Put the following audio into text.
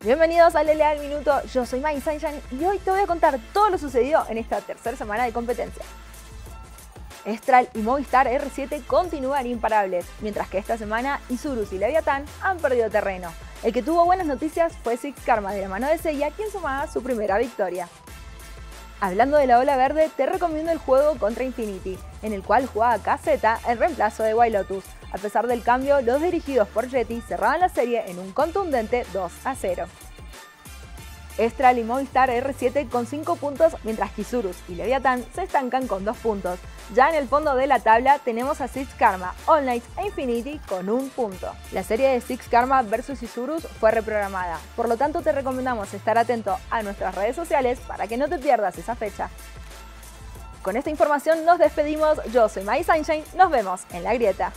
Bienvenidos a Lele al Minuto, yo soy Mike Sunshine y hoy te voy a contar todo lo sucedido en esta tercera semana de competencia. Estral y Movistar R7 continúan imparables, mientras que esta semana Isurus y Leviatán han perdido terreno. El que tuvo buenas noticias fue Six Karma de la mano de Seiya, quien sumaba su primera victoria. Hablando de la ola verde, te recomiendo el juego contra Infinity, en el cual jugaba KZ en reemplazo de Wild Lotus. A pesar del cambio, los dirigidos por Jetty cerraban la serie en un contundente 2 a 0. Estral y Movistar R7 con 5 puntos, mientras que Isurus y Leviathan se estancan con 2 puntos. Ya en el fondo de la tabla tenemos a Six Karma, All e Infinity con un punto. La serie de Six Karma vs Isurus fue reprogramada, por lo tanto te recomendamos estar atento a nuestras redes sociales para que no te pierdas esa fecha. Con esta información nos despedimos, yo soy Mai Sunshine, nos vemos en la grieta.